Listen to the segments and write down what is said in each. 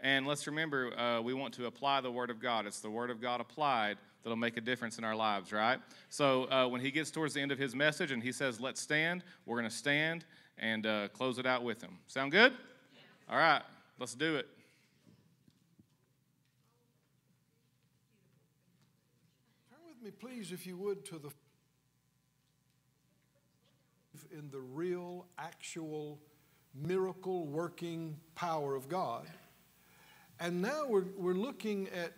And let's remember, uh, we want to apply the Word of God. It's the Word of God applied that'll make a difference in our lives, right? So uh, when he gets towards the end of his message and he says, Let's stand, we're going to stand and uh, close it out with him. Sound good? All right, let's do it. Turn with me, please, if you would, to the in the real, actual, miracle working power of God. And now we're, we're looking at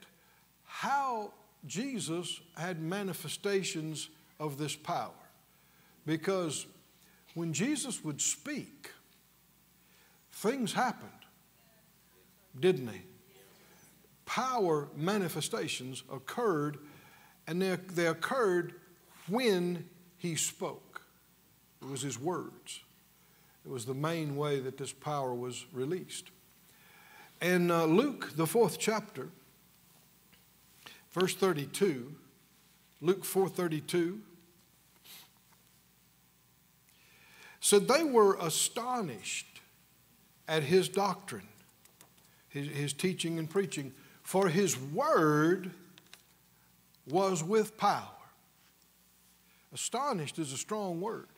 how Jesus had manifestations of this power. Because when Jesus would speak, things happened, didn't they? Power manifestations occurred, and they, they occurred when he spoke. It was his words. It was the main way that this power was released. In uh, Luke, the fourth chapter, verse 32, Luke 4:32 said they were astonished at his doctrine, his, his teaching and preaching, for his word was with power. Astonished is a strong word.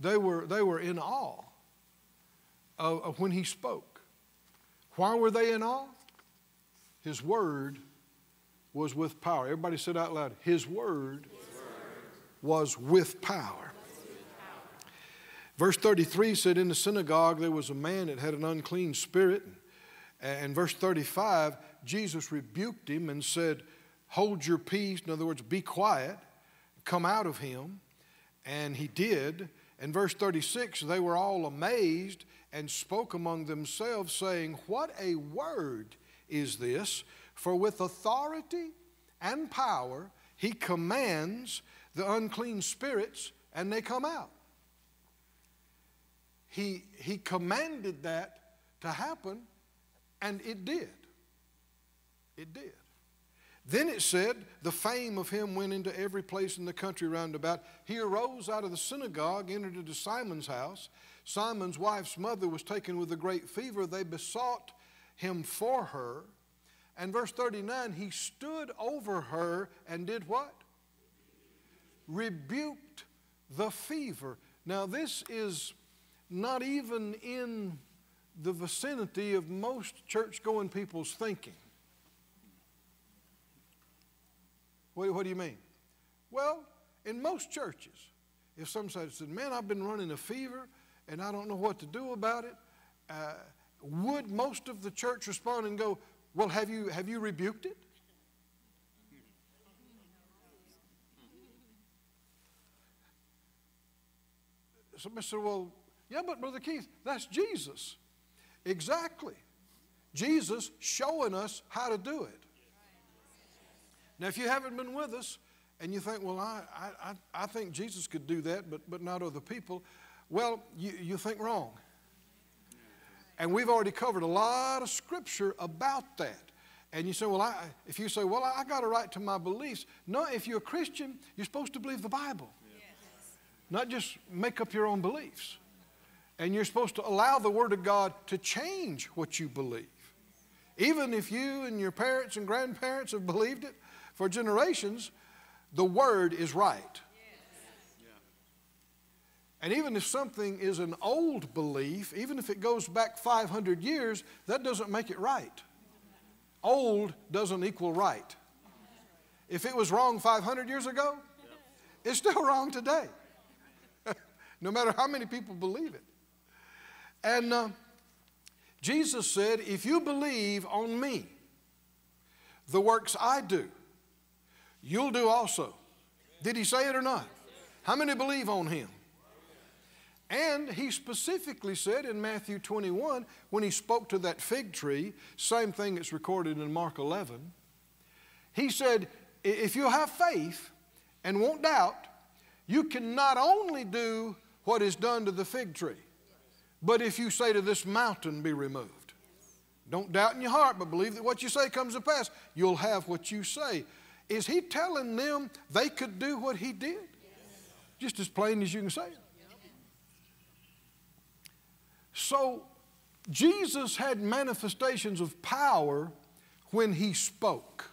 They were, they were in awe of, of when he spoke. Why were they in awe? His word was with power. Everybody said out loud, His word, His word. was with power. Verse 33 said, In the synagogue there was a man that had an unclean spirit. And verse 35, Jesus rebuked him and said, Hold your peace. In other words, be quiet. Come out of him. And he did. And verse 36, they were all amazed and spoke among themselves, saying, What a word is this! For with authority and power he commands the unclean spirits and they come out. He, he commanded that to happen and it did. It did. Then it said, the fame of him went into every place in the country round about. He arose out of the synagogue, entered into Simon's house. Simon's wife's mother was taken with a great fever. They besought him for her. And verse 39, he stood over her and did what? Rebuked the fever. Now, this is not even in the vicinity of most church going people's thinking. What, what, do you mean? Well, in most churches, if somebody said, Man, I've been running a fever and I don't know what to do about it, uh, would most of the church respond and go, well, have you, have you rebuked it? Somebody said, Well, yeah, but Brother Keith, that's Jesus. Exactly. Jesus showing us how to do it. Now, if you haven't been with us and you think, well, I, I, I think Jesus could do that, but, but not other people, well, you, you think wrong. And we've already covered a lot of scripture about that. And you say, well, I, if you say, well, I got a right to my beliefs. No, if you're a Christian, you're supposed to believe the Bible, yes. not just make up your own beliefs. And you're supposed to allow the Word of God to change what you believe. Even if you and your parents and grandparents have believed it for generations, the Word is right. And even if something is an old belief, even if it goes back 500 years, that doesn't make it right. Old doesn't equal right. If it was wrong 500 years ago, it's still wrong today, no matter how many people believe it. And uh, Jesus said, If you believe on me, the works I do, you'll do also. Did he say it or not? How many believe on him? And he specifically said in Matthew 21, when he spoke to that fig tree, same thing that's recorded in Mark 11, he said, If you have faith and won't doubt, you can not only do what is done to the fig tree, but if you say to this mountain, be removed. Don't doubt in your heart, but believe that what you say comes to pass. You'll have what you say. Is he telling them they could do what he did? Just as plain as you can say it. So Jesus had manifestations of power when he spoke.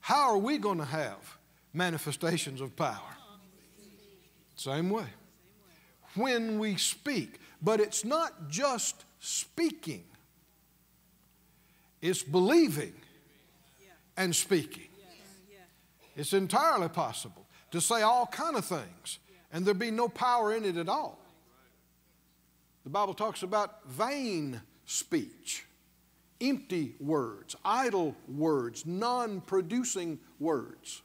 How are we going to have manifestations of power? Same way. When we speak. But it's not just speaking, it's believing and speaking. It's entirely possible to say all kind of things and there be no power in it at all. The Bible talks about vain speech, empty words, idle words, non producing words.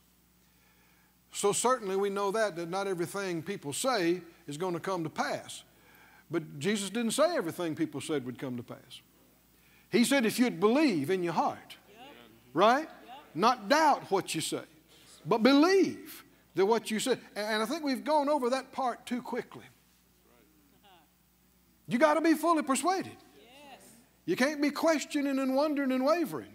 So, certainly, we know that, that not everything people say is going to come to pass. But Jesus didn't say everything people said would come to pass. He said, if you'd believe in your heart, right? Not doubt what you say, but believe that what you said. And I think we've gone over that part too quickly. You got to be fully persuaded. You can't be questioning and wondering and wavering.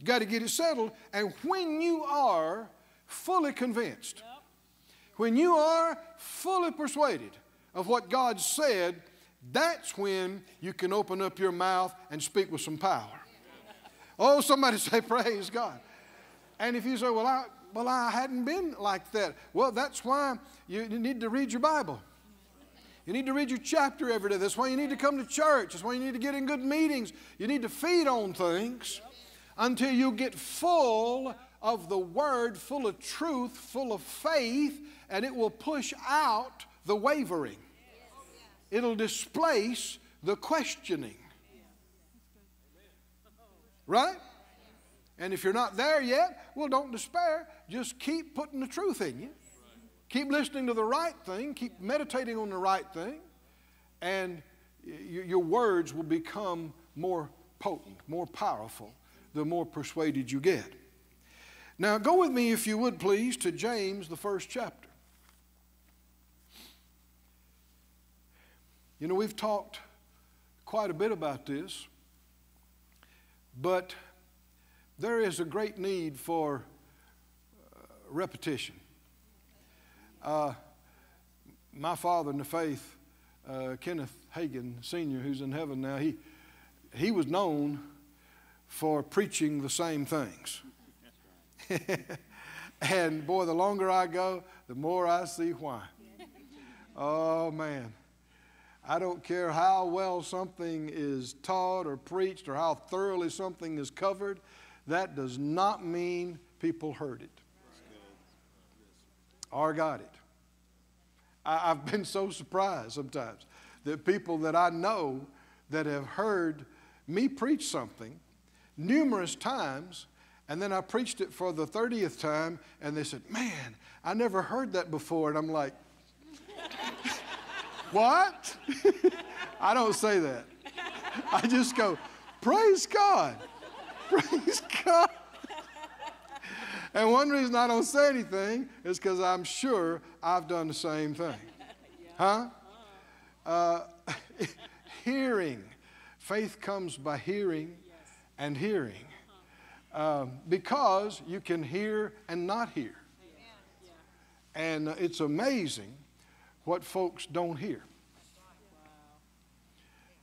You got to get it settled. And when you are fully convinced, when you are fully persuaded of what God said, that's when you can open up your mouth and speak with some power. Oh, somebody say, Praise God. And if you say, Well, I, well, I hadn't been like that, well, that's why you need to read your Bible. You need to read your chapter every day. That's why you need to come to church. That's why you need to get in good meetings. You need to feed on things until you get full of the Word, full of truth, full of faith, and it will push out the wavering. It'll displace the questioning. Right? And if you're not there yet, well, don't despair. Just keep putting the truth in you. Keep listening to the right thing, keep meditating on the right thing, and your words will become more potent, more powerful, the more persuaded you get. Now, go with me, if you would please, to James, the first chapter. You know, we've talked quite a bit about this, but there is a great need for uh, repetition. Uh, my father in the faith, uh, Kenneth Hagin Sr., who's in heaven now, he, he was known for preaching the same things. and boy, the longer I go, the more I see why. Oh, man. I don't care how well something is taught or preached or how thoroughly something is covered, that does not mean people heard it or got it. I, I've been so surprised sometimes that people that I know that have heard me preach something numerous times, and then I preached it for the 30th time, and they said, Man, I never heard that before. And I'm like, What? I don't say that. I just go, Praise God. Praise God. And one reason I don't say anything is because I'm sure I've done the same thing. Huh? Uh, hearing. Faith comes by hearing and hearing. Uh, because you can hear and not hear. And it's amazing what folks don't hear.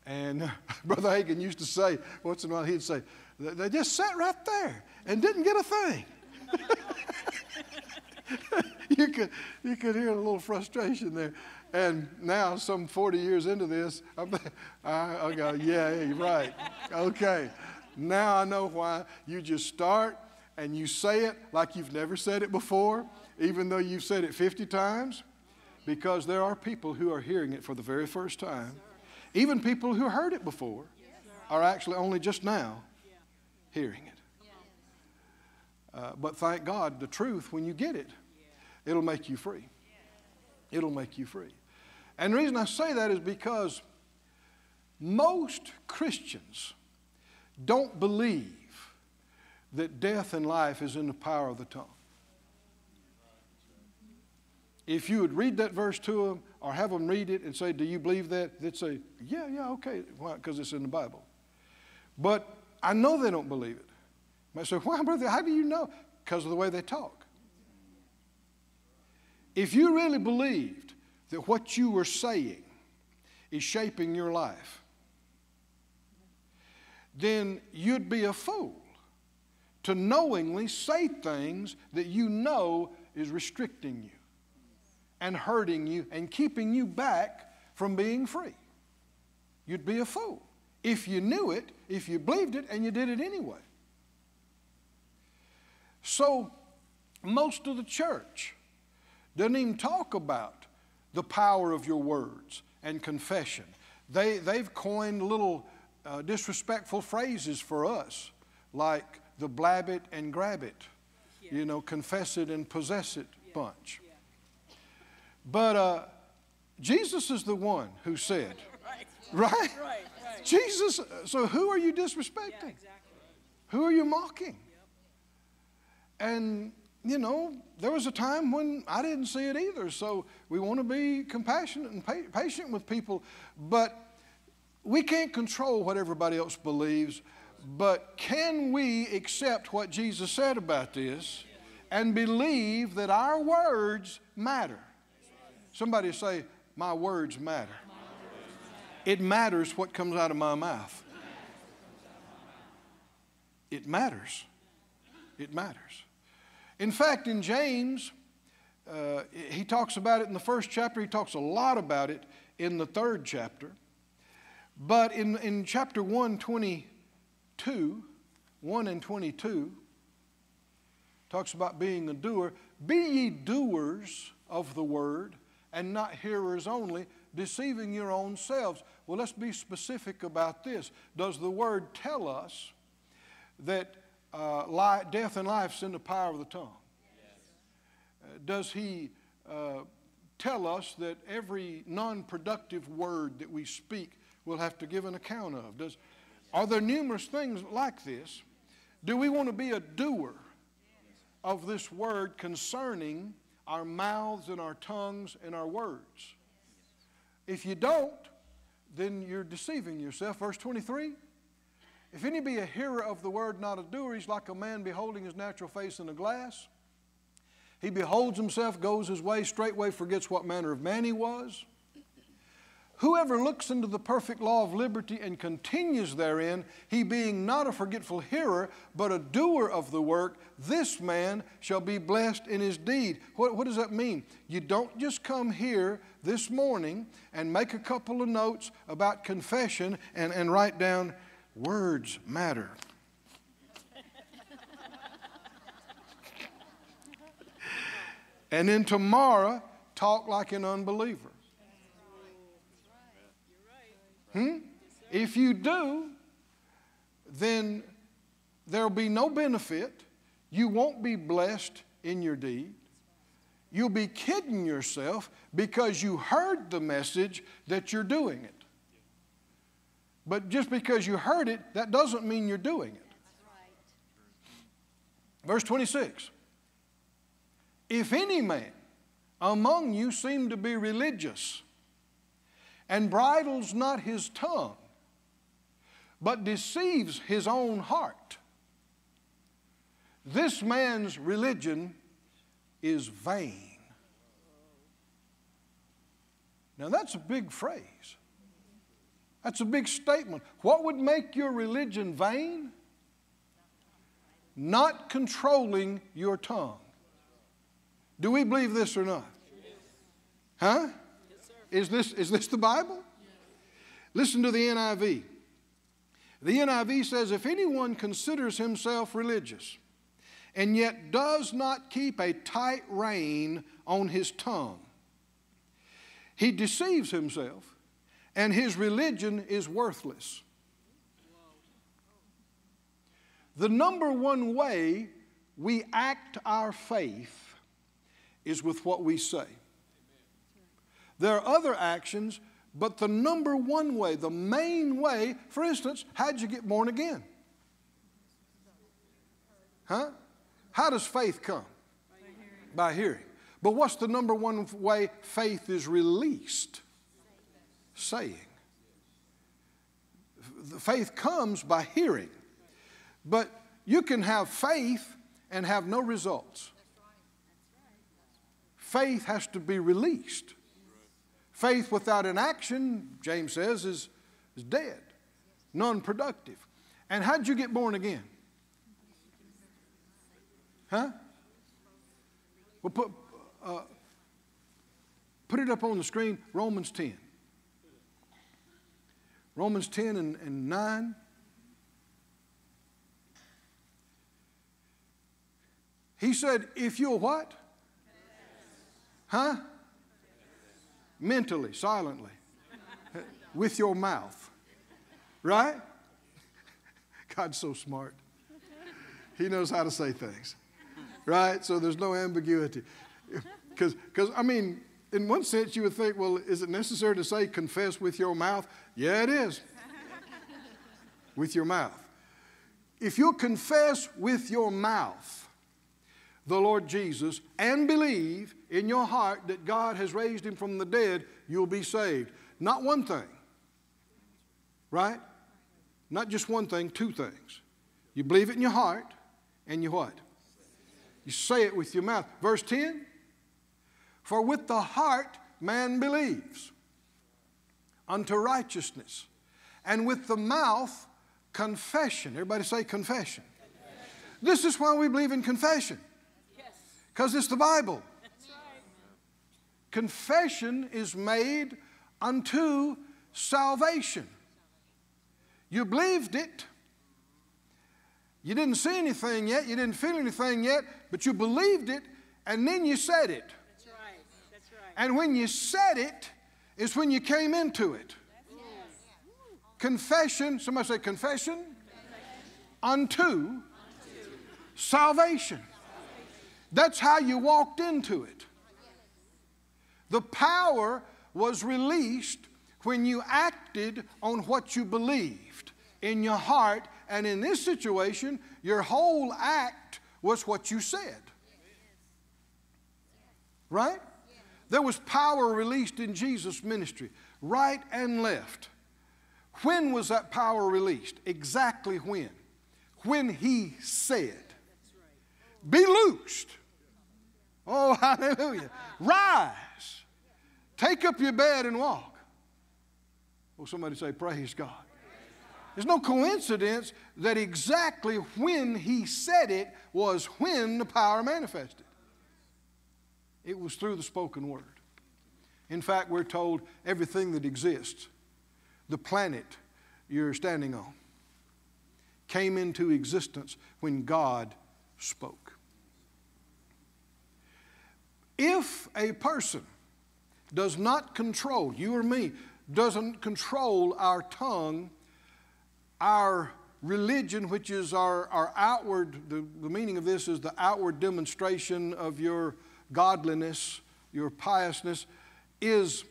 And Brother Hagin used to say, once in a while, he'd say, they just sat right there and didn't get a thing. you, could, you could hear a little frustration there. And now, some 40 years into this, I'm, I, I go, yeah, right. Okay. Now I know why you just start and you say it like you've never said it before, even though you've said it 50 times, because there are people who are hearing it for the very first time. Even people who heard it before are actually only just now hearing it. Uh, but thank God, the truth, when you get it, it'll make you free. It'll make you free. And the reason I say that is because most Christians don't believe that death and life is in the power of the tongue. If you would read that verse to them or have them read it and say, Do you believe that? They'd say, Yeah, yeah, okay. Why? Because it's in the Bible. But I know they don't believe it. I say, why, brother? How do you know? Because of the way they talk. If you really believed that what you were saying, is shaping your life, then you'd be a fool to knowingly say things that you know is restricting you and hurting you and keeping you back from being free. You'd be a fool if you knew it, if you believed it, and you did it anyway. So, most of the church doesn't even talk about the power of your words and confession. They, they've coined little uh, disrespectful phrases for us, like the blab it and grab it, yeah. you know, confess it and possess it yeah. bunch. Yeah. But uh, Jesus is the one who said, right? right? right, right. Jesus, so who are you disrespecting? Exactly. Who are you mocking? Yep. And you know, there was a time when I didn't see it either. So we want to be compassionate and patient with people, but we can't control what everybody else believes. But can we accept what Jesus said about this and believe that our words matter? Somebody say, My words matter. It matters what comes out of my mouth. It matters. It matters. In fact, in James, uh, he talks about it in the first chapter, he talks a lot about it in the third chapter. But in, in chapter 1, 22, 1 and 22, talks about being a doer. Be ye doers of the word and not hearers only, deceiving your own selves. Well, let's be specific about this. Does the word tell us that uh, death and life is in the power of the tongue? Yes. Uh, does he uh, tell us that every non productive word that we speak we'll have to give an account of? Does, are there numerous things like this? Do we want to be a doer of this word concerning our mouths and our tongues and our words? If you don't, then you're deceiving yourself. Verse 23 if any be a hearer of the word, not a doer, he's like a man beholding his natural face in a glass. He beholds himself, goes his way, straightway forgets what manner of man he was. Whoever looks into the perfect law of liberty and continues therein, he being not a forgetful hearer, but a doer of the work, this man shall be blessed in his deed. What, what, does that mean? You don't just come here this morning and make a couple of notes about confession and, and write down, Words matter. and then tomorrow, talk like an unbeliever. Hmm? If you do, then there'll be no benefit. You won't be blessed in your deed. You'll be kidding yourself because you heard the message that you're doing it. But just because you heard it, that doesn't mean you're doing it. Verse 26 If any man among you seem to be religious and bridles not his tongue, but deceives his own heart, this man's religion is vain. Now, that's a big phrase. That's a big statement. What would make your religion vain? Not controlling your tongue. Do we believe this or not? Huh? Is this, is this the Bible? Listen to the NIV. The NIV says if anyone considers himself religious and yet does not keep a tight rein on his tongue, he deceives himself and his religion is worthless. The number one way we act our faith is with what we say. There are other actions, but the number one way, the main way, for instance, how'd you get born again? Huh? How does faith come? By hearing. By hearing. But what's the number one way faith is released? saying. The faith comes by hearing. But you can have faith and have no results. Faith has to be released. Faith without an action, James says, is, is dead, non productive. And how'd you get born again? Huh? Well, put, uh, put it up on the screen Romans 10. Romans 10 and, and 9. He said, if you'll what? Huh? Mentally, silently, with your mouth. Right? God's so smart. He knows how to say things. Right? So there's no ambiguity. Because, because I mean, in one sense, you would think, well, is it necessary to say confess with your mouth? Yeah, it is. with your mouth. If you confess with your mouth the Lord Jesus and believe in your heart that God has raised him from the dead, you'll be saved. Not one thing, right? Not just one thing, two things. You believe it in your heart, and you what? You say it with your mouth. Verse 10 For with the heart man believes unto righteousness, and with the mouth confession. Everybody say confession. confession. This is why we believe in confession, because it's the Bible. Right. Confession is made unto salvation. You believed it. You didn't see anything yet, you didn't feel anything yet, but you believed it, and then you said it. That's right. That's right. And when you said it, is when you came into it. Yes. Confession, somebody say confession, confession. Unto, unto, salvation. That's how you walked into it. The power was released when you acted on what you believed in your heart. And in this situation, your whole act was what you said. Right? There was power released in Jesus' ministry, right and left. When was that power released? Exactly when? When he said, Be loosed. Oh, hallelujah. Rise. Take up your bed and walk. Well, somebody say, Praise God. There's no coincidence that exactly when he said it was when the power manifested. It was through the spoken word. In fact, we're told everything that exists, the planet you're standing on, came into existence when God spoke. If a person does not control, you or me, doesn't control our tongue, our religion, which is our, our outward, the, the meaning of this is the outward demonstration of your godliness, your piousness, is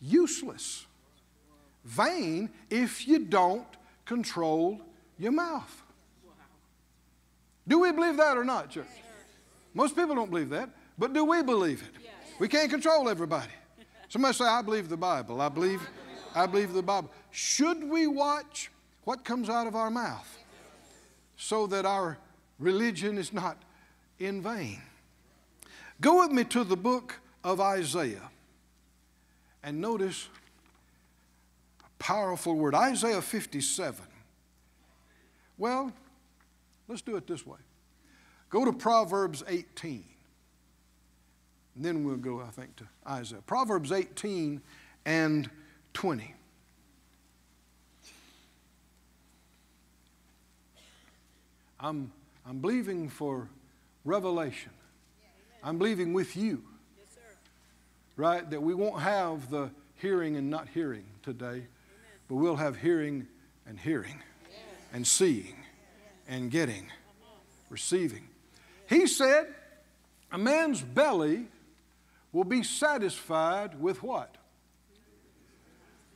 useless, vain, if you don't control your mouth. Do we believe that or not, church? Most people don't believe that, but do we believe it? We can't control everybody. Somebody say, I believe the Bible. I believe, I believe the Bible. Should we watch what comes out of our mouth so that our religion is not in vain? Go with me to the book of Isaiah and notice a powerful word Isaiah 57. Well, let's do it this way. Go to Proverbs 18. And then we'll go, I think, to Isaiah. Proverbs 18 and 20. I'm, I'm believing for revelation. I'm believing with you. Yes, right? That we won't have the hearing and not hearing today, Amen. but we'll have hearing and hearing yes. and seeing yes. and getting, receiving. He said, A man's belly will be satisfied with what?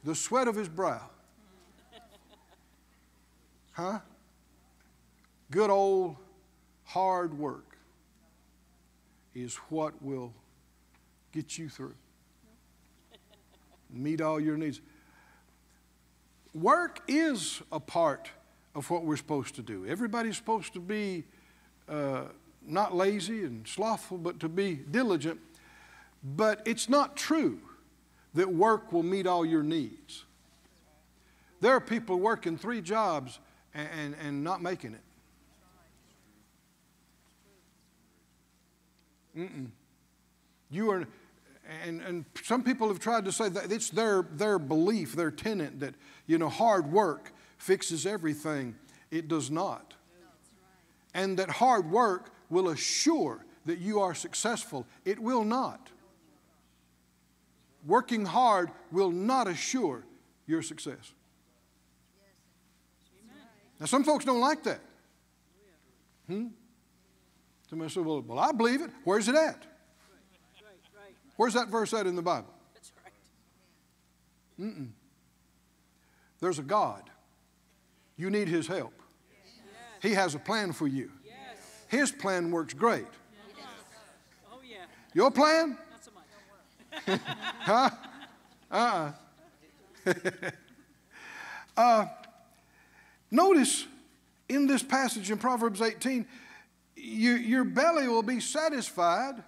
The sweat of his brow. Huh? Good old hard work is what will get you through. Meet all your needs. Work is a part of what we're supposed to do. Everybody's supposed to be uh, not lazy and slothful, but to be diligent. But it's not true that work will meet all your needs. There are people working three jobs and, and, and not making it. Mm-mm. You are, and, and some people have tried to say that it's their, their belief, their tenet that, you know, hard work fixes everything. It does not. And that hard work will assure that you are successful. It will not. Working hard will not assure your success. Now, some folks don't like that. Hmm? Somebody said, well, well, I believe it. Where's it at? Where's that verse at in the Bible? That's right. Mm-mm. There's a God. You need His help. He has a plan for you. His plan works great. Oh, yeah. Your plan? Huh? Uh-uh. uh, notice in this passage in Proverbs 18, you, your belly will be satisfied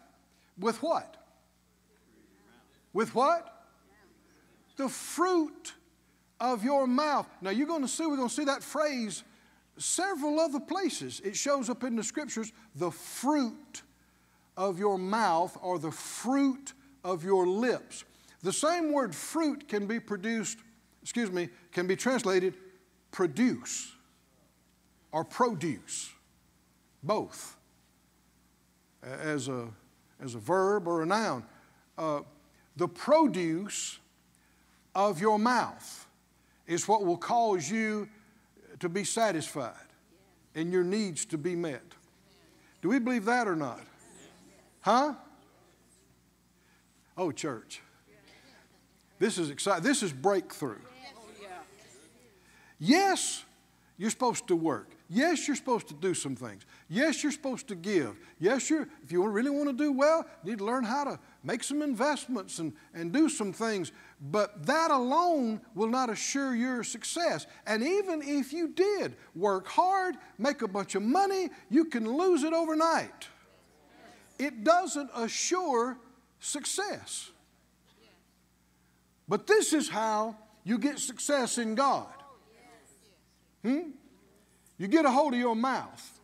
with what? With what? The fruit of your mouth. Now you're going to see, we're going to see that phrase several other places. It shows up in the scriptures the fruit of your mouth or the fruit of your lips. The same word fruit can be produced, excuse me, can be translated produce or produce, both as a, as a verb or a noun. Uh, the produce of your mouth is what will cause you to be satisfied and your needs to be met. Do we believe that or not? Huh? Oh, church. This is exciting. This is breakthrough. Yes, you're supposed to work. Yes, you're supposed to do some things. Yes, you're supposed to give. Yes, you're, if you really want to do well, you need to learn how to make some investments and, and do some things. But that alone will not assure your success. And even if you did work hard, make a bunch of money, you can lose it overnight. It doesn't assure success. But this is how you get success in God. Hmm? You get a hold of your mouth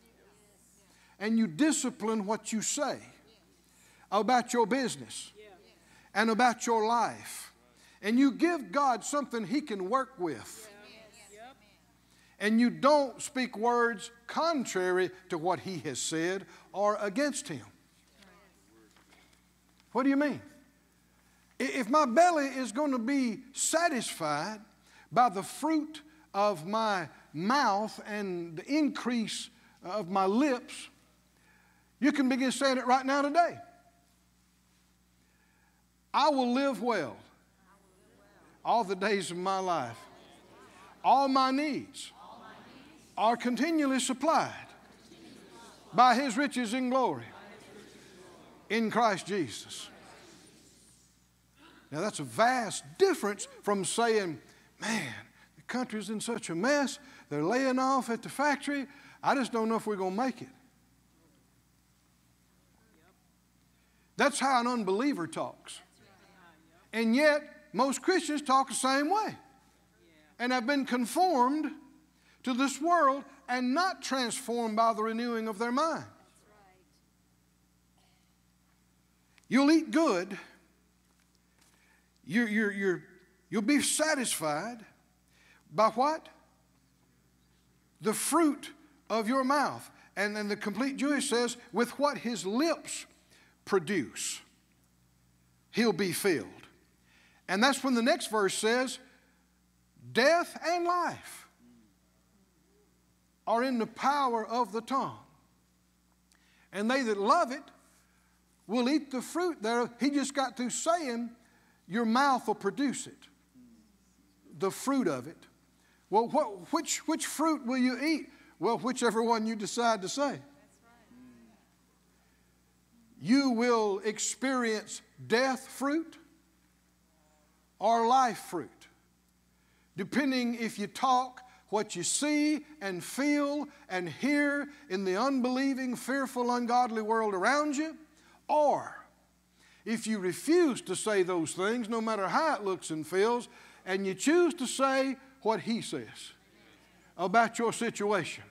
and you discipline what you say about your business and about your life. And you give God something He can work with. And you don't speak words contrary to what He has said or against Him. What do you mean? If my belly is going to be satisfied by the fruit of my mouth and the increase of my lips, you can begin saying it right now today. I will live well all the days of my life. All my needs are continually supplied by His riches in glory in Christ Jesus. Now, that's a vast difference from saying, man, the country's in such a mess. They're laying off at the factory. I just don't know if we're going to make it. That's how an unbeliever talks. And yet, most Christians talk the same way. And have been conformed to this world and not transformed by the renewing of their mind. You'll eat good. You're, you're, you're, you'll be satisfied by what? the fruit of your mouth. And then the complete Jewish says, with what his lips produce, he'll be filled. And that's when the next verse says, death and life are in the power of the tongue. And they that love it will eat the fruit thereof. He just got through saying, Your mouth will produce it, the fruit of it. Well, what, which, which fruit will you eat? Well, whichever one you decide to say. You will experience death fruit or life fruit, depending if you talk what you see and feel and hear in the unbelieving, fearful, ungodly world around you, or if you refuse to say those things, no matter how it looks and feels, and you choose to say what He says about your situation.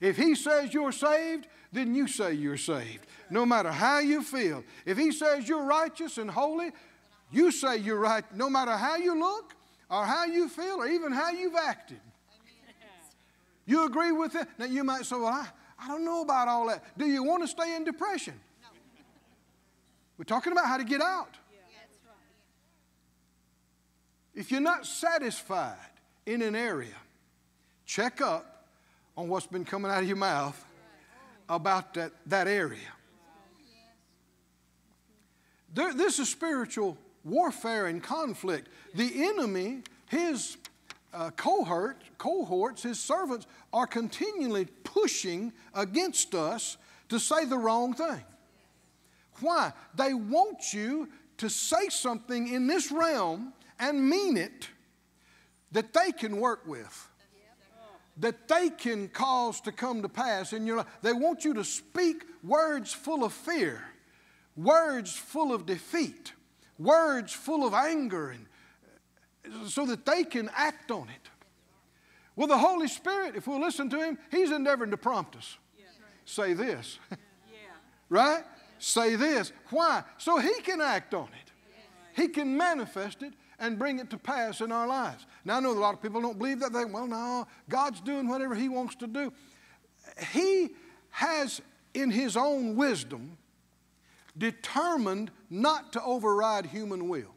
If He says you're saved, then you say you're saved, no matter how you feel. If He says you're righteous and holy, you say you're right, no matter how you look or how you feel or even how you've acted. You agree with it? Now you might say, Well, I, I don't know about all that. Do you want to stay in depression? We're talking about how to get out. If you're not satisfied in an area, check up on what's been coming out of your mouth about that, that area. There, this is spiritual warfare and conflict. The enemy, his uh, cohort, cohorts, his servants, are continually pushing against us to say the wrong thing. Why? They want you to say something in this realm and mean it that they can work with, that they can cause to come to pass in your life. They want you to speak words full of fear, words full of defeat, words full of anger, and uh, so that they can act on it. Well, the Holy Spirit, if we'll listen to Him, He's endeavoring to prompt us. Say this. right? Say this. Why? So He can act on it. He can manifest it and bring it to pass in our lives. Now, I know a lot of people don't believe that. They, well, no, God's doing whatever He wants to do. He has, in His own wisdom, determined not to override human will.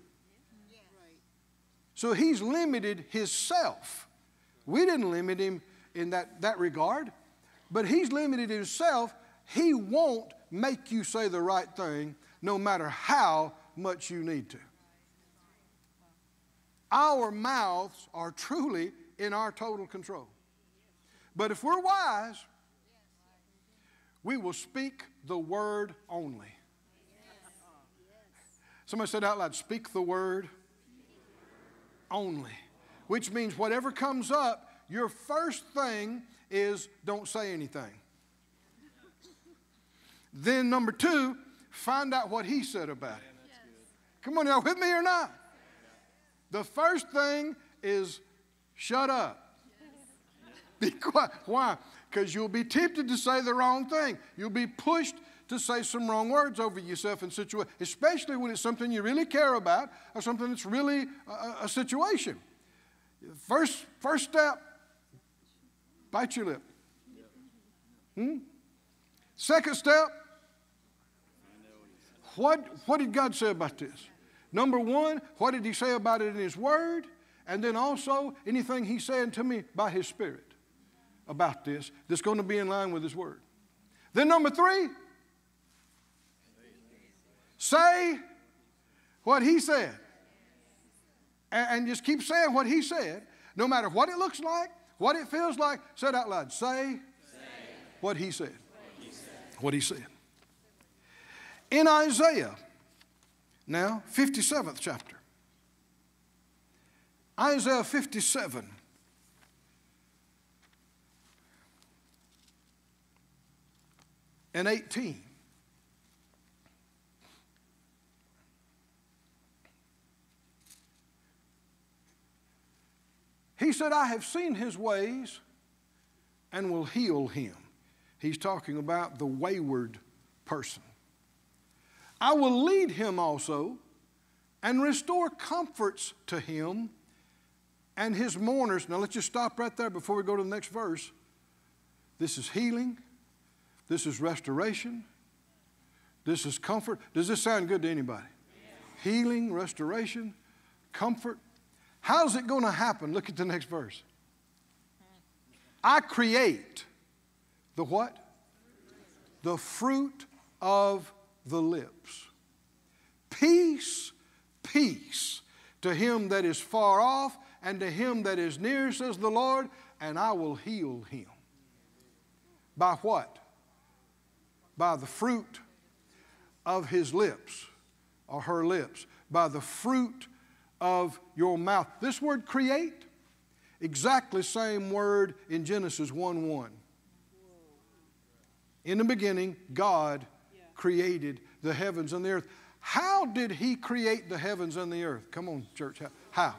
So He's limited Himself. We didn't limit Him in that, that regard, but He's limited Himself. He won't make you say the right thing no matter how much you need to. Our mouths are truly in our total control. But if we're wise, we will speak the word only. Somebody said out loud, speak the word only. Which means whatever comes up, your first thing is don't say anything. Then, number two, find out what he said about it. Come on, y'all with me or not? The first thing is shut up. Be quiet. Why? Because you'll be tempted to say the wrong thing. You'll be pushed to say some wrong words over yourself in situation, especially when it's something you really care about or something that's really a, a situation. First, first step, bite your lip. Hmm? Second step, what, what did God say about this? Number one, what did He say about it in His Word? And then also, anything He's saying to me by His Spirit about this that's going to be in line with His Word. Then, number three, say what He said. And, and just keep saying what He said, no matter what it looks like, what it feels like. Say it out loud. Say, say what, he what He said. What He said. In Isaiah, now, 57th chapter. Isaiah 57. And 18. He said, I have seen his ways and will heal him. He's talking about the wayward person. I will lead him also and restore comforts to him and his mourners. Now let's just stop right there before we go to the next verse. This is healing, this is restoration, this is comfort. Does this sound good to anybody? Yeah. Healing, restoration, comfort. How's it going to happen? Look at the next verse. I create the what? The fruit of the lips. Peace, peace to him that is far off and to him that is near, says the Lord, and I will heal him. By what? By the fruit of his lips or her lips, by the fruit of your mouth. This word create, exactly same word in Genesis 1 1. In the beginning, God created the heavens and the earth. How did he create the heavens and the earth? Come on, church. How?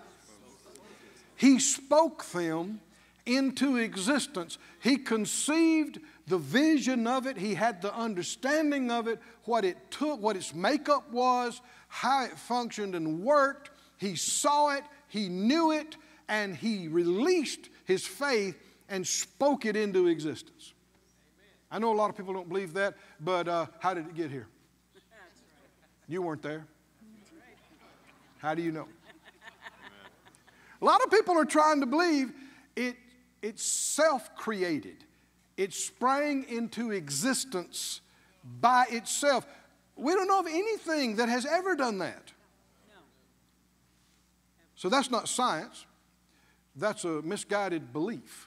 He spoke them into existence. He conceived the vision of it, he had the understanding of it, what it took, what its makeup was, how it functioned and worked. He saw it, he knew it, and he released his faith and spoke it into existence. I know a lot of people don't believe that, but uh, how did it get here? You weren't there. How do you know? A lot of people are trying to believe it, it's self created, it sprang into existence by itself. We don't know of anything that has ever done that. So that's not science, that's a misguided belief.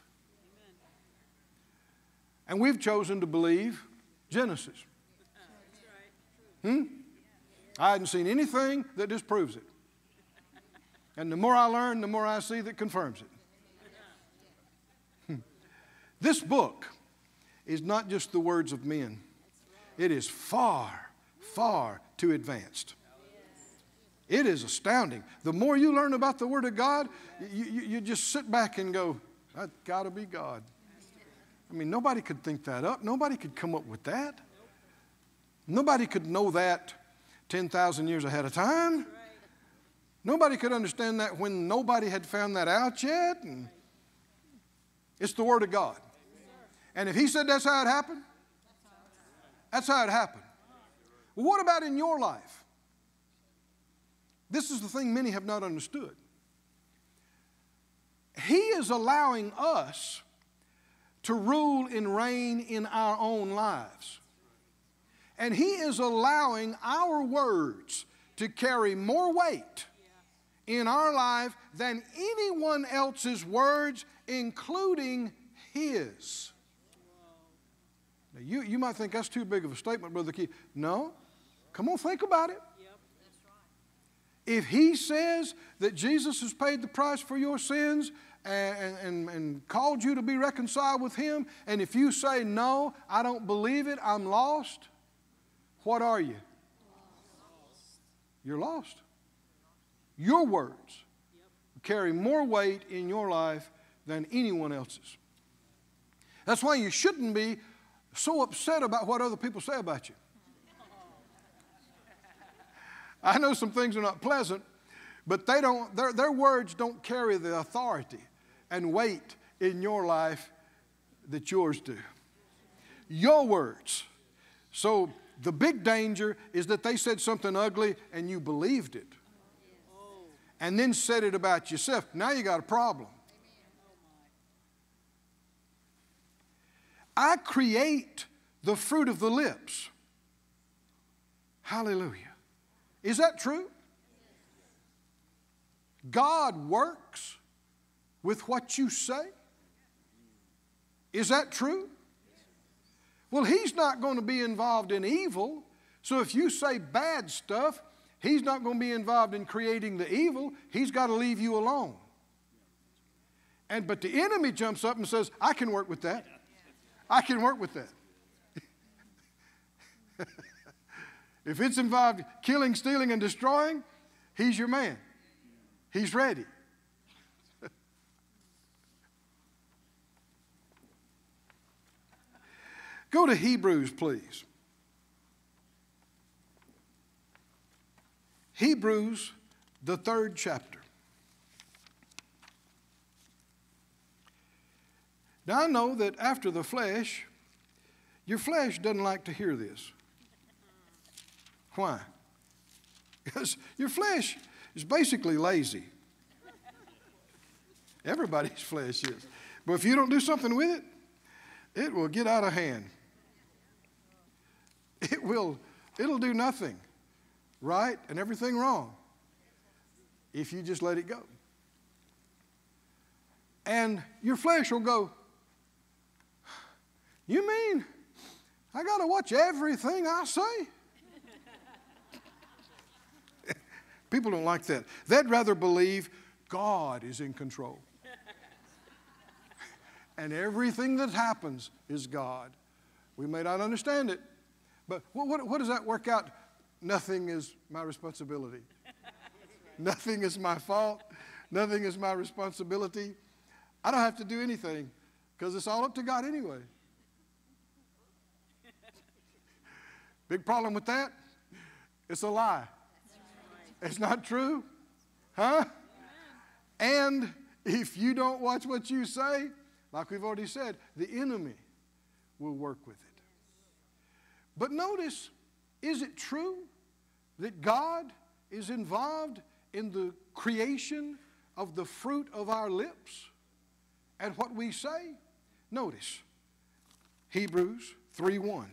And we've chosen to believe Genesis. Hmm? I hadn't seen anything that disproves it. And the more I learn, the more I see that confirms it. Hmm. This book is not just the words of men, it is far, far too advanced. It is astounding. The more you learn about the Word of God, you, you, you just sit back and go, That's got to be God. I mean, nobody could think that up. Nobody could come up with that. Nobody could know that 10,000 years ahead of time. Nobody could understand that when nobody had found that out yet. And it's the Word of God. And if He said that's how it happened, that's how it happened. Well, what about in your life? This is the thing many have not understood. He is allowing us to rule and reign in our own lives. And He is allowing our words to carry more weight in our life than anyone else's words, including His. Now, you, you might think that's too big of a statement, Brother Keith. No. Come on, think about it. If He says that Jesus has paid the price for your sins and, and, and, called you to be reconciled with Him, and if you say, No, I don't believe it, I'm lost, what are you? You're lost. Your words carry more weight in your life than anyone else's. That's why you shouldn't be so upset about what other people say about you. I know some things are not pleasant, but they don't, their, their words don't carry the authority and weight in your life that yours do. Your words. So the big danger is that they said something ugly and you believed it. And then said it about yourself. Now you got a problem. I create the fruit of the lips. Hallelujah. Is that true? God works with what you say? Is that true? Well, he's not going to be involved in evil. So if you say bad stuff, he's not going to be involved in creating the evil. He's got to leave you alone. And but the enemy jumps up and says, "I can work with that. I can work with that." if it's involved killing, stealing, and destroying, he's your man. He's ready. Go to Hebrews, please. Hebrews, the third chapter. Now, I know that after the flesh, your flesh doesn't like to hear this. Why? Because your flesh is basically lazy. Everybody's flesh is. But if you don't do something with it, it will get out of hand it will it'll do nothing right and everything wrong if you just let it go. And your flesh will go, You mean I got to watch everything I say? People don't like that. They'd rather believe God is in control. and everything that happens is God. We may not understand it, but what, what, what does that work out nothing is my responsibility. nothing is my fault. Nothing is my responsibility. I don't have to do anything because it's all up to God anyway. Big problem with that? It's a lie. It's not true. Huh? And if you don't watch what you say, like we've already said, the enemy will work with it. But notice, is it true that God is involved in the creation of the fruit of our lips and what we say? Notice Hebrews 3 1.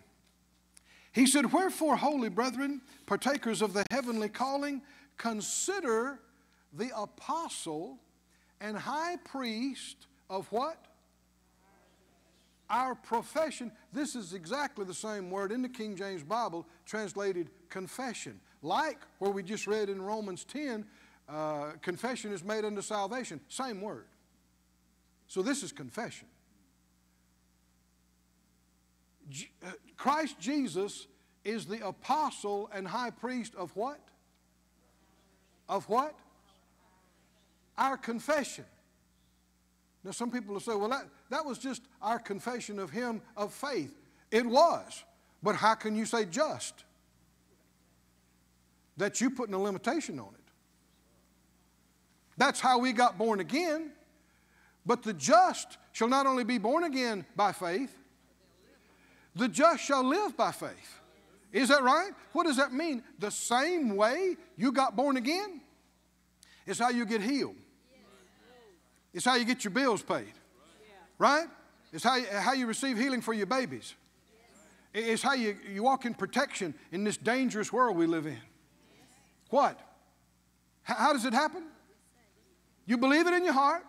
He said, Wherefore, holy brethren, partakers of the heavenly calling, consider the apostle and high priest of what? Our profession. This is exactly the same word in the King James Bible translated confession. Like where we just read in Romans 10, uh, confession is made unto salvation. Same word. So this is confession. Uh, Christ Jesus is the apostle and high priest of what? Of what? Our confession. Now, some people will say, well, that, that was just our confession of Him of faith. It was. But how can you say just? That you putting a limitation on it. That's how we got born again. But the just shall not only be born again by faith, the just shall live by faith. Is that right? What does that mean? The same way you got born again is how you get healed. It's how you get your bills paid. Right? It's how you, how you receive healing for your babies. It's how you, you walk in protection in this dangerous world we live in. What? How does it happen? You believe it in your heart,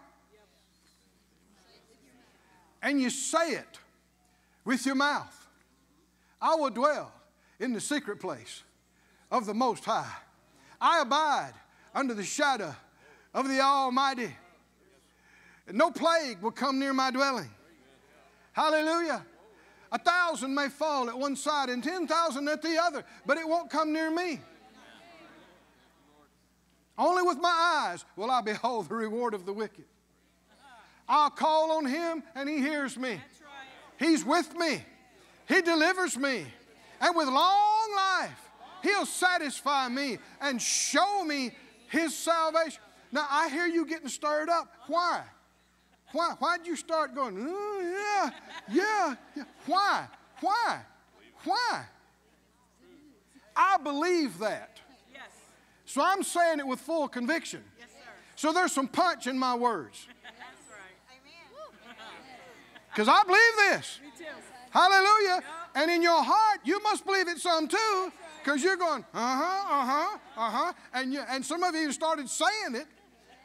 and you say it with your mouth. I will dwell in the secret place of the Most High. I abide under the shadow of the Almighty. No plague will come near my dwelling. Hallelujah. A thousand may fall at one side and 10,000 at the other, but it won't come near me. Only with my eyes will I behold the reward of the wicked. I'll call on him and he hears me. He's with me. He delivers me. And with long life, he'll satisfy me and show me his salvation. Now, I hear you getting stirred up. Why? Why? Why'd you start going, oh, yeah, yeah, yeah? Why? Why? Why? I believe that. Yes. So I'm saying it with full conviction. Yes, sir. So there's some punch in my words. That's right. Amen. Because I believe this. Me too. Hallelujah. And in your heart, you must believe it some too. Because you're going, uh huh, uh huh, uh huh. And, you, and some of you started saying it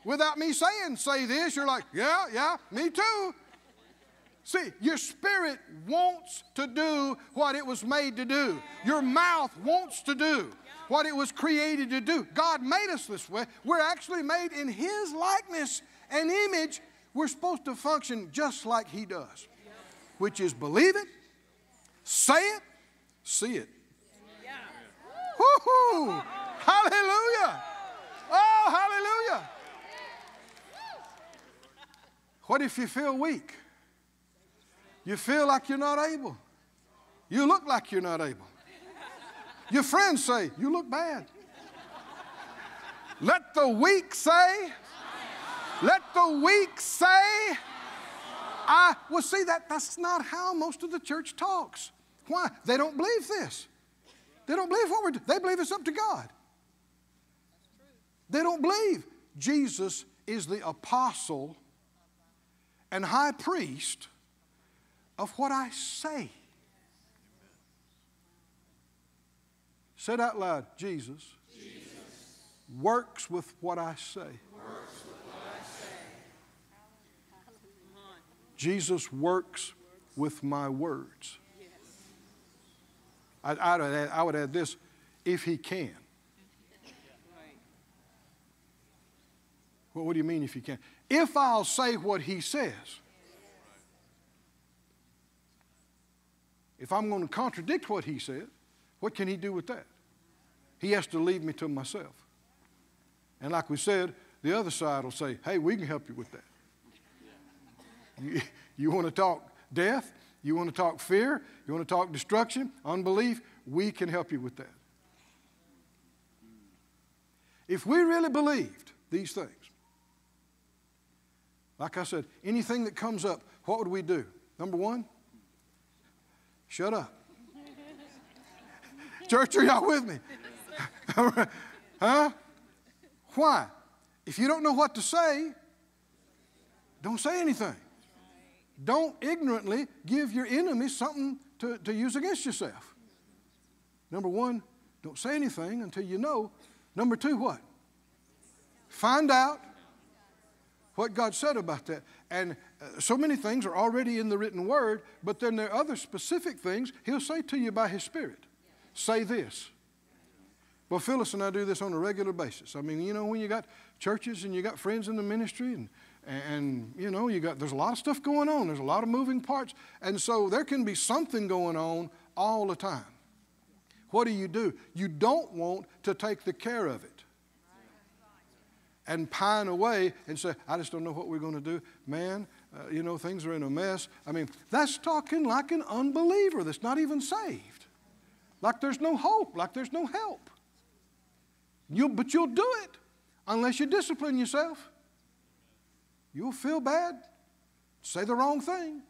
without me saying, say this. You're like, yeah, yeah, me too. See, your spirit wants to do what it was made to do. Your mouth wants to do what it was created to do. God made us this way. We're actually made in His likeness and image we're supposed to function just like He does, which is believe it, say it, see it. Woohoo! Hallelujah! Oh, hallelujah! What if you feel weak? You feel like you're not able. You look like you're not able. Your friends say, You look bad. Let the weak say, let the weak say, I, well, see, that, that's not how most of the church talks. Why? They don't believe this. They don't believe what we're doing. They believe it's up to God. They don't believe Jesus is the apostle and high priest of what I say. Said out loud, Jesus, Jesus. works with what I say. Jesus works with my words. I, I, would add, I would add this if he can. Well, what do you mean if he can? If I'll say what he says, if I'm going to contradict what he said, what can he do with that? he has to leave me to myself. And like we said, the other side will say, hey, we can help you with that. You, you want to talk death? You want to talk fear? You want to talk destruction, unbelief? We can help you with that. If we really believed these things, like I said, anything that comes up, what would we do? Number one, shut up. Church, are y'all with me? huh? Why? If you don't know what to say, don't say anything. Don't ignorantly give your enemy something to, to use against yourself. Number one, don't say anything until you know. Number two, what? Find out what God said about that. And uh, so many things are already in the written word, but then there are other specific things He'll say to you by His Spirit. Say this. Well, Phyllis and I do this on a regular basis. I mean, you know, when you got churches and you got friends in the ministry and and you know you got there's a lot of stuff going on. There's a lot of moving parts. And so there can be something going on all the time. What do you do? You don't want to take the care of it and pine away and say i just don't know what we're going to do. Man uh, you know things are in a mess. I mean that's talking like an unbeliever that's not even saved. Like there's no hope like there's no help. You but you'll do it unless you discipline yourself You'll feel bad, say the wrong thing.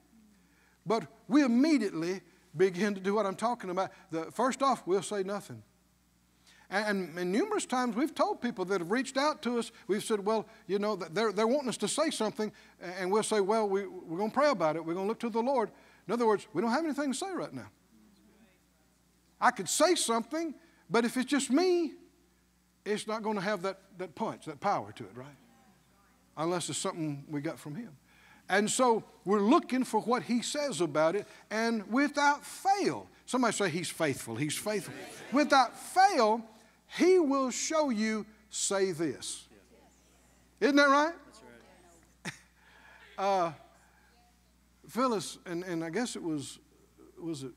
But we immediately begin to do what I'm talking about. The, first off, we'll say nothing. And, and, numerous times we've told people that have reached out to us, we've said, well, you know, they're, they're wanting us to say something, and we'll say, well, we, we're going to pray about it. We're going to look to the Lord. In other words, we don't have anything to say right now. I could say something, but if it's just me, it's not going to have that, that punch, that power to it, right? Unless it's something we got from Him. And so we're looking for what He says about it, and without fail, somebody say He's faithful, He's faithful. Without fail, He will show you, say this. Isn't that right? That's right. uh, Phyllis, and, and I guess it was, was it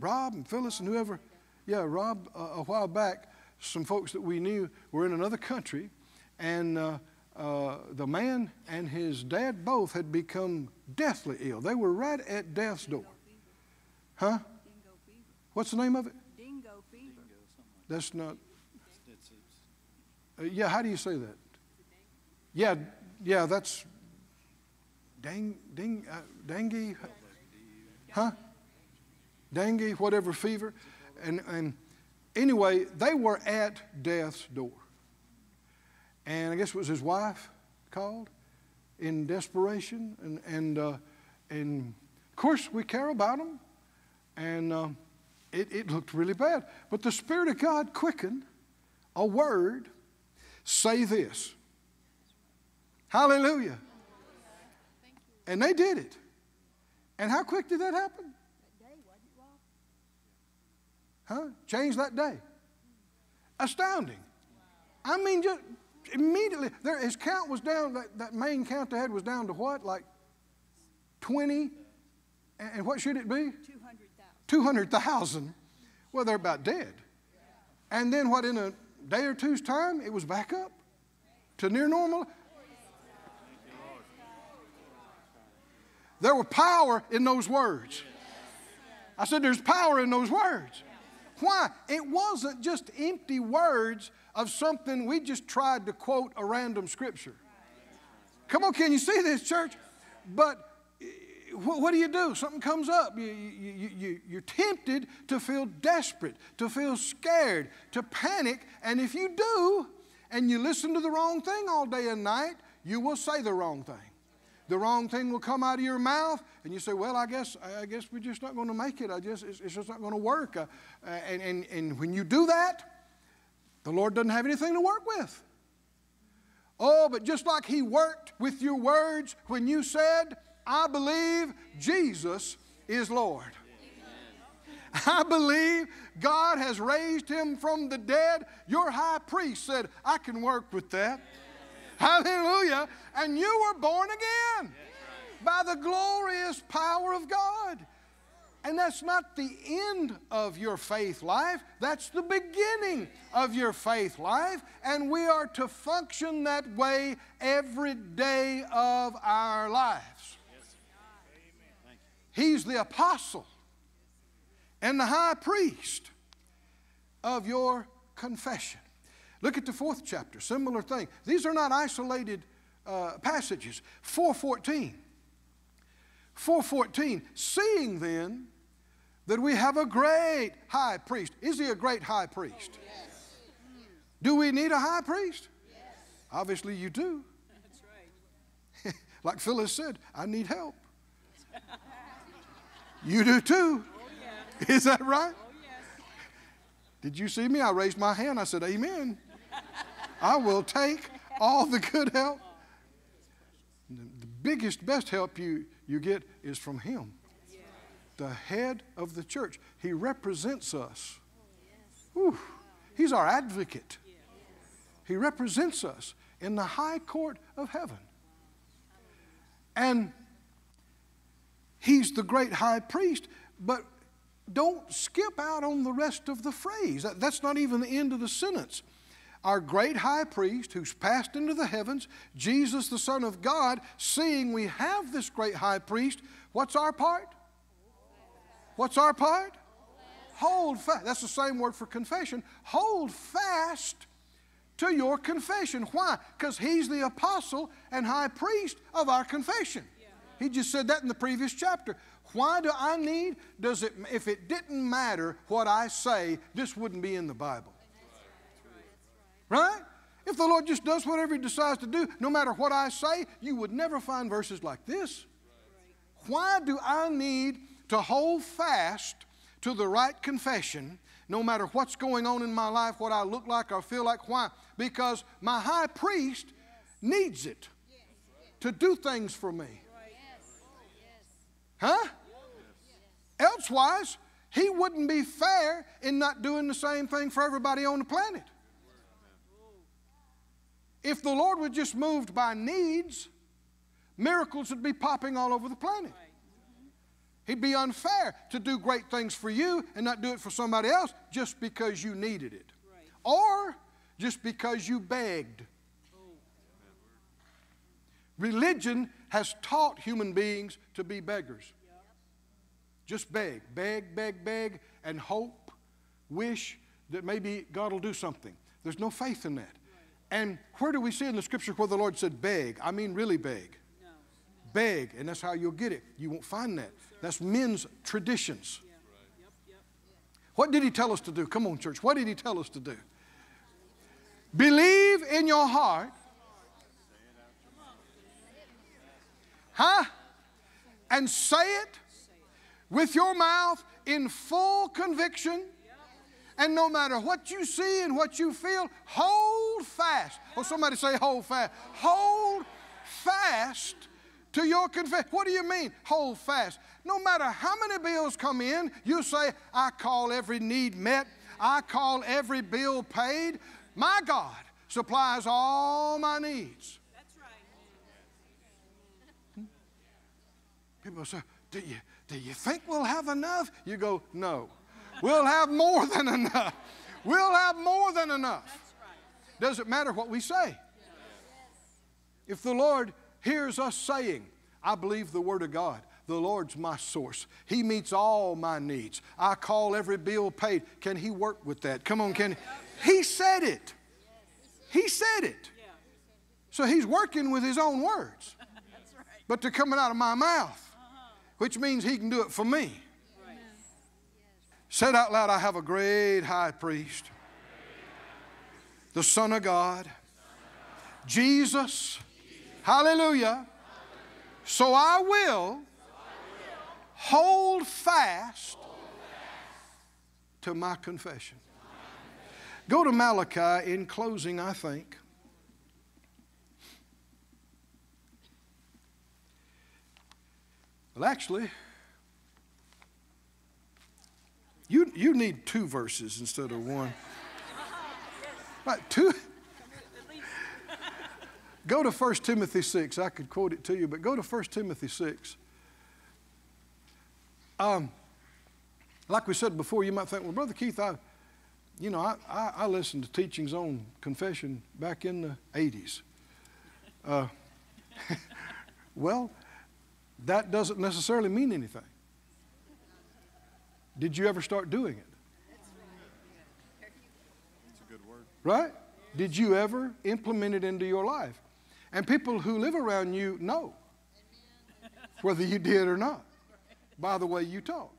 Rob and Phyllis and whoever? Yeah, Rob, uh, a while back, some folks that we knew were in another country, and uh, uh, the man and his dad both had become deathly ill. They were right at death's door. Huh? What's the name of it? Dingo fever. That's not. Uh, yeah, how do you say that? Yeah, yeah, that's dang, ding, uh, dengue, huh? Dengue, whatever fever, and and anyway, they were at death's door and I guess it was his wife called in desperation. And, and, uh, and of course, we care about him, and uh, it, it looked really bad. But the Spirit of God quickened a word say this. Hallelujah. And they did it. And how quick did that happen? Huh? Changed that day. Astounding. I mean, just immediately, there, his count was down, that, that main count they had was down to what? Like 20? And what should it be? 200,000. 200,000. Well, they're about dead. And then what, in a day or two's time, it was back up to near normal? There was power in those words. I said, there's power in those words. Why? It wasn't just empty words of something we just tried to quote a random scripture. Come on, can you see this, church? But eh, what do you do? Something comes up. You, you, you, you're tempted to feel desperate, to feel scared, to panic. And if you do, and you listen to the wrong thing all day and night, you will say the wrong thing. The wrong thing will come out of your mouth, and you say, "Well, I guess I guess we're just not going to make it. I just it's, just not going to work." Uh, and, and and when you do that, the Lord doesn't have anything to work with. Oh, but just like He worked with your words when you said, I believe Jesus is Lord. I believe God has raised him from the dead. Your high priest said, I can work with that. Hallelujah. And you were born again by the glorious power of God. And that's not the end of your faith life, that's the beginning of your faith life. And we are to function that way every day of our lives. He's the apostle and the high priest of your confession. Look at the fourth chapter, similar thing. These are not isolated uh, passages. 414. 414. Seeing then that we have a great high priest. Is he a great high priest? Yes. Do we need a high priest? Yes. Obviously, you do. That's right. like Phyllis said, I need help. you do too. Oh, yeah. Is that right? Oh, yes. Did you see me? I raised my hand. I said, Amen. I will take all the good help. The biggest, best help you, you get is from Him the head of the church. He represents us. Whew. He's our advocate. He represents us in the high court of heaven. And he's the great high priest, but don't skip out on the rest of the phrase. That's not even the end of the sentence. Our great high priest who's passed into the heavens, Jesus the Son of God, seeing we have this great high priest, what's our part? What's our part? Hold fast. That's the same word for confession. Hold fast to your confession. Why? Because he's the apostle and high priest of our confession. He just said that in the previous chapter. Why do I need? Does it if it didn't matter what I say, this wouldn't be in the Bible. Right? If the Lord just does whatever he decides to do, no matter what I say, you would never find verses like this. Why do I need to hold fast to the right confession no matter what's going on in my life, what I look like or feel like. Why? Because my high priest needs it to do things for me. Huh? Elsewise, he wouldn't be fair in not doing the same thing for everybody on the planet. If the Lord was just moved by needs, miracles would be popping all over the planet. He'd be unfair to do great things for you and not do it for somebody else just because you needed it. Right. Or just because you begged. Oh. Religion has taught human beings to be beggars. Yep. Just beg, beg, beg, beg, and hope, wish that maybe God will do something. There's no faith in that. Right. And where do we see in the scripture where the Lord said beg? I mean, really beg. Beg, and that's how you'll get it. You won't find that. That's men's traditions. What did he tell us to do? Come on, church. What did he tell us to do? Believe in your heart. Huh? And say it with your mouth in full conviction. And no matter what you see and what you feel, hold fast. Oh, somebody say, hold fast. Hold fast to your confession. What do you mean? Hold fast. No matter how many bills come in, you say, I call every need met, I call every bill paid. My God supplies all my needs. That's right. People say, do you, do you think we'll have enough? You go, No. We'll have more than enough. We'll have more than enough. Right. Doesn't matter what we say. If the Lord hears us saying, I believe the Word of God. The Lord's my source. He meets all my needs. I call every bill paid. Can He work with that? Come on, can He said it. He said it. So He's working with His own words. But they're coming out of my mouth, which means He can do it for me. Said out loud, I have a great high priest, the Son of God, Jesus. Hallelujah. So I will hold fast to my confession. Go to Malachi in closing, I think. Well, actually, you, you need two verses instead of one. Right, two. Go to 1 Timothy 6. I could quote it to you, but go to 1 Timothy 6. Um, Like we said before, you might think, well, Brother Keith, I, you know, I, I, I listened to teachings on confession back in the 80s. Uh, well, that doesn't necessarily mean anything. Did you ever start doing it? That's a good word. Right? Did you ever implement it into your life? And people who live around you know whether you did or not by the way you talk.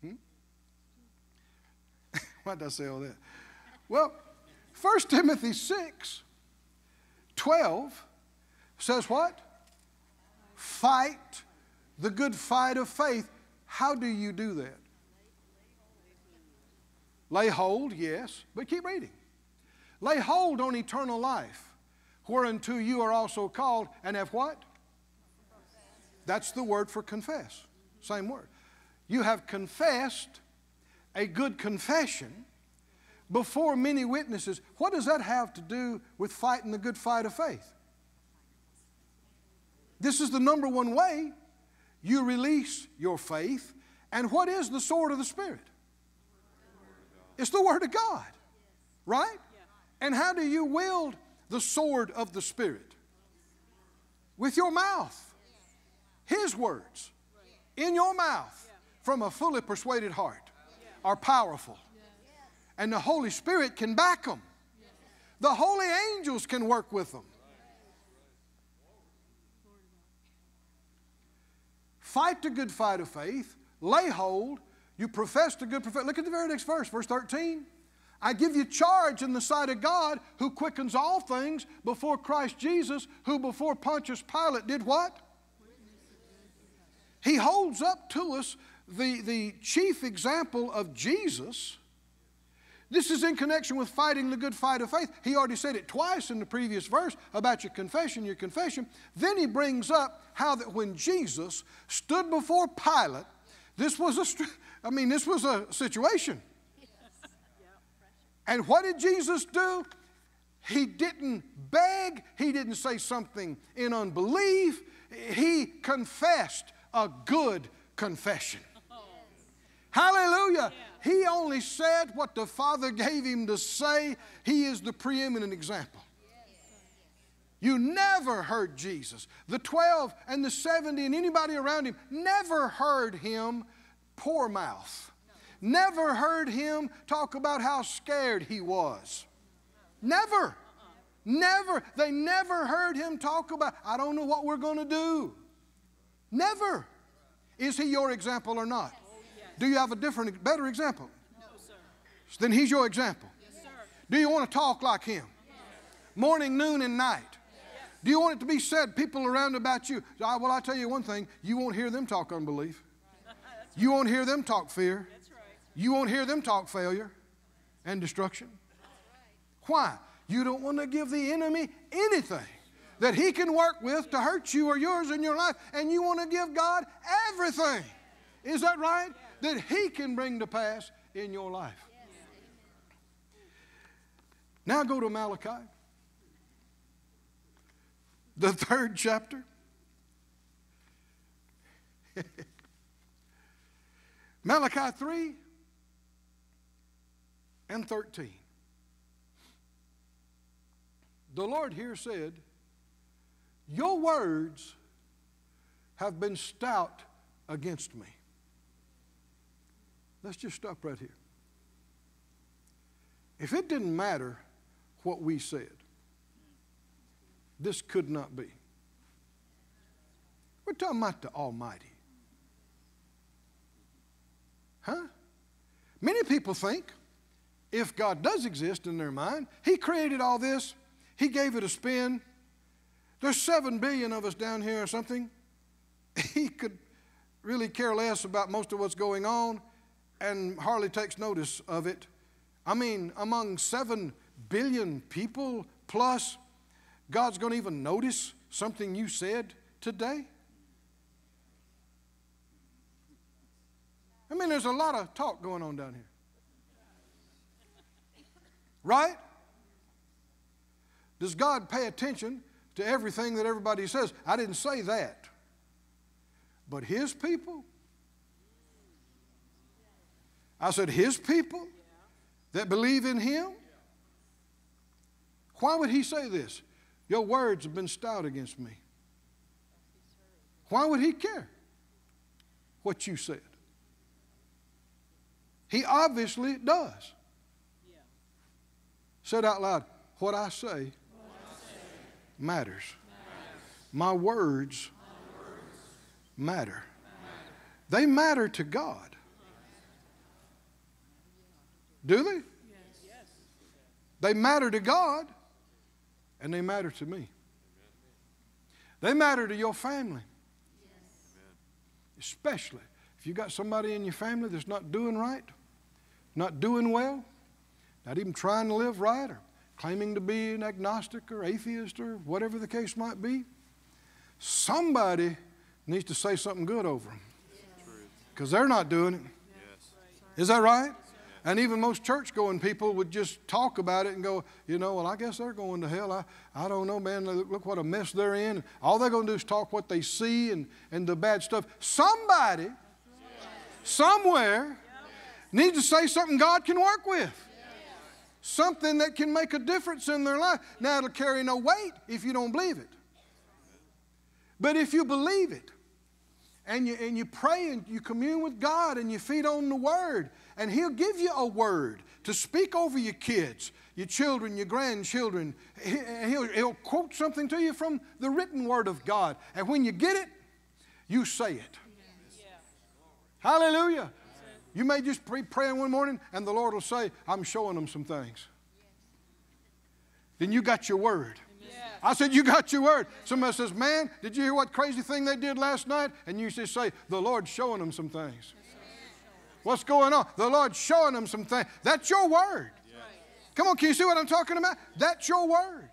Hmm? Why did I say all that? Well, 1 Timothy 6 12 says what? Fight the good fight of faith. How do you do that? Lay hold, yes, but keep reading. Lay hold on eternal life, whereunto you are also called, and have what? That's the word for confess. Same word. You have confessed a good confession before many witnesses. What does that have to do with fighting the good fight of faith? This is the number one way you release your faith. And what is the sword of the Spirit? It's the Word of God, right? And how do you wield the sword of the Spirit? With your mouth. His words in your mouth from a fully persuaded heart are powerful. And the Holy Spirit can back them. The holy angels can work with them. Fight the good fight of faith, lay hold, you profess the good profession. Look at the very next verse, verse 13. I give you charge in the sight of God who quickens all things before Christ Jesus, who before Pontius Pilate did what? He holds up to us the, the chief example of Jesus. This is in connection with fighting the good fight of faith. He already said it twice in the previous verse about your confession, your confession. Then he brings up how that when Jesus stood before Pilate, this was a, I mean, this was a situation. And what did Jesus do? He didn't beg, he didn't say something in unbelief. He confessed a good confession. Hallelujah. He only said what the Father gave him to say. He is the preeminent example. You never heard Jesus. The 12 and the 70 and anybody around him never heard him poor mouth. Never heard him talk about how scared he was. Never. Never. They never heard him talk about, I don't know what we're going to do. Never. Is he your example or not? Do you have a different, better example? No, sir. Then he's your example. Yes, sir. Do you want to talk like him? Yes. Morning, noon, and night. Yes. Do you want it to be said, people around about you? Well, I tell you one thing, you won't hear them talk unbelief. You won't hear them talk fear. You won't hear them talk failure and destruction. Why? You don't want to give the enemy anything that he can work with to hurt you or yours in your life, and you want to give God everything. Is that right? That he can bring to pass in your life. Now go to Malachi, the third chapter. Malachi 3 and 13. The Lord here said, Your words have been stout against me. Let's just stop right here. If it didn't matter what we said, this could not be. We're talking about the Almighty. Huh? Many people think if God does exist in their mind, He created all this, He gave it a spin. There's seven billion of us down here or something. He could really care less about most of what's going on and hardly takes notice of it. I mean, among seven billion people plus, God's going to even notice something you said today? I mean, there's a lot of talk going on down here. Right? Does God pay attention to everything that everybody says? I didn't say that. But His people, I said, His people that believe in Him? Why would He say this? Your words have been stout against me. Why would He care what you said? He obviously does. Said out loud, What I say, matters. My words, matter. They matter to God. Do they? Yes. They matter to God and they matter to me. They matter to your family. Especially if you've got somebody in your family that's not doing right, not doing well, not even trying to live right, or claiming to be an agnostic or atheist or whatever the case might be, somebody needs to say something good over them because they're not doing it. Is that right? And even most church going people would just talk about it and go, you know, well, I guess they're going to hell. I, I don't know, man. Look, look what a mess they're in. All they're going to do is talk what they see and, and the bad stuff. Somebody, somewhere, needs to say something God can work with. Something that can make a difference in their life. Now, it'll carry no weight if you don't believe it. But if you believe it, and you, and you pray and you commune with God and you feed on the Word, and He'll give you a word to speak over your kids, your children, your grandchildren. He'll, he'll quote something to you from the written Word of God. And when you get it, you say it. Hallelujah. You may just be praying one morning and the Lord will say, I'm showing them some things. Then you got your word. I said, You got your word. Somebody says, Man, did you hear what crazy thing they did last night? And you just say, The Lord's showing them some things. What's going on? The Lord's showing them some things. That's your word. Come on, can you see what I'm talking about? That's your word.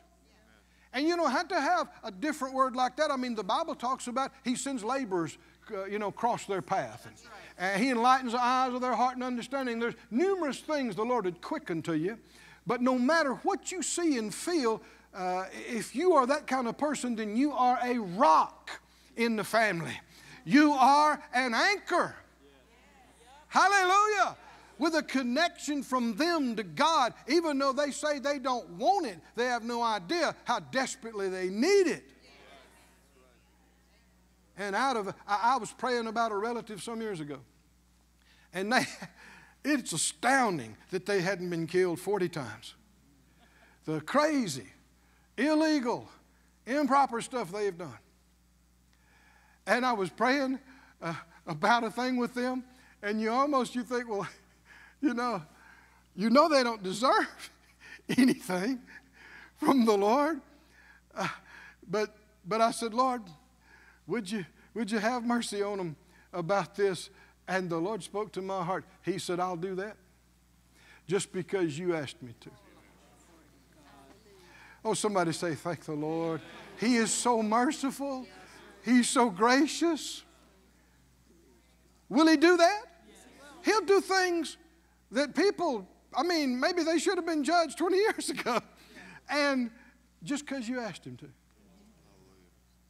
And you don't have to have a different word like that. I mean, the Bible talks about He sends laborers, uh, you know, cross their path. And, and He enlightens the eyes of their heart and understanding. There's numerous things the Lord had quicken to you. But no matter what you see and feel, uh, if you are that kind of person, then you are a rock in the family. You are an anchor. Hallelujah. With a connection from them to God, even though they say they don't want it, they have no idea how desperately they need it. And out of, I, was praying about a relative some years ago, and they, it's astounding that they hadn't been killed 40 times. The crazy, illegal, improper stuff they've done. And I was praying uh, about a thing with them, and you almost you think, well, you know, you know they don't deserve anything from the Lord. Uh, but but I said, Lord, would you would you have mercy on them about this? And the Lord spoke to my heart. He said, I'll do that just because you asked me to. Oh, somebody say, Thank the Lord. He is so merciful, He's so gracious. Will He do that? He'll do things that people, I mean, maybe they should have been judged 20 years ago. And just because you asked Him to,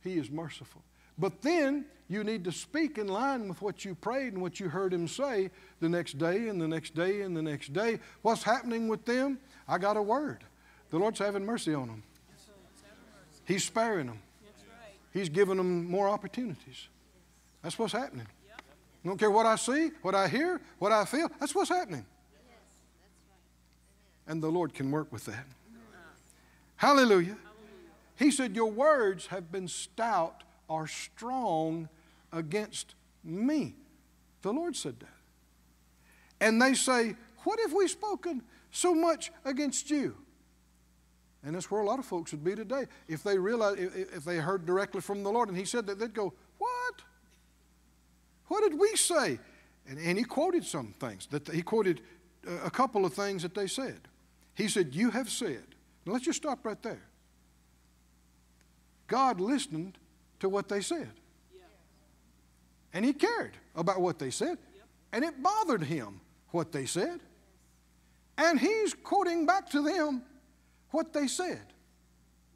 He is merciful. But then you need to speak in line with what you prayed and what you heard him say the next day and the next day and the next day. What's happening with them? I got a word. The Lord's having mercy on them. He's sparing them. He's giving them more opportunities. That's what's happening. I don't care what I see, what I hear, what I feel. That's what's happening. And the Lord can work with that. Hallelujah. He said, Your words have been stout are strong against me. The Lord said that. And they say, What have we spoken so much against you? And that's where a lot of folks would be today. If they realized, if they heard directly from the Lord and He said that, they'd go, What? What did we say? And, and He quoted some things. That He quoted uh, a couple of things that they said. He said, You have said. Now let's just stop right there. God listened to what they said. And he cared about what they said. And it bothered him what they said. And he's quoting back to them what they said.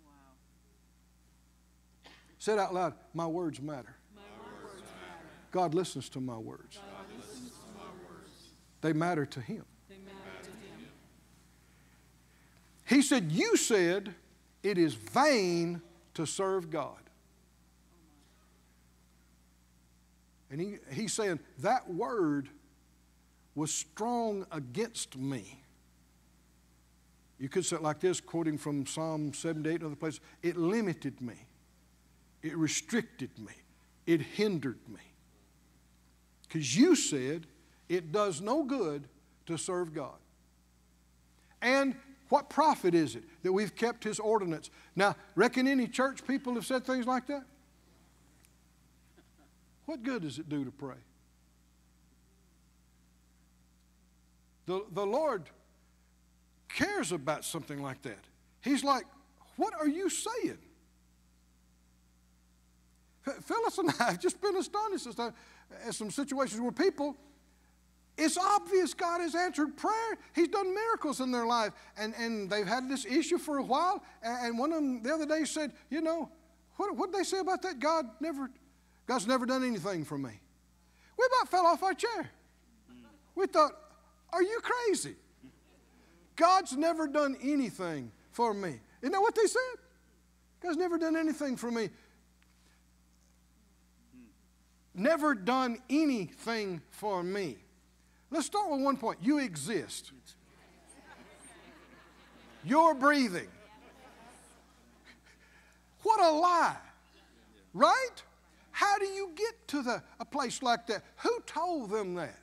Wow. Said out loud, My words matter. My words matter. God listens to my words. they matter to Him. He said, You said it is vain to serve God. And he, he's saying that word was strong against me. You could say it like this, quoting from Psalm 78 and other places it limited me, it restricted me, it hindered me. Because you said it does no good to serve God. And what profit is it that we've kept his ordinance? Now, reckon any church people have said things like that? What good does it do to pray? The, the Lord cares about something like that. He's like, What are you saying? Phyllis and I have just been astonished at some situations where people it's obvious God has answered prayer. He's done miracles in their life. And, and they've had this issue for a while. And one of them the other day said, You know, what, what did they say about that? God never, God's never done anything for me. We about fell off our chair. We thought, Are you crazy? God's never done anything for me. Isn't that what they said? God's never done anything for me. Never done anything for me. Let's start with one point. You exist. You're breathing. What a lie, right? How do you get to the, a place like that? Who told them that?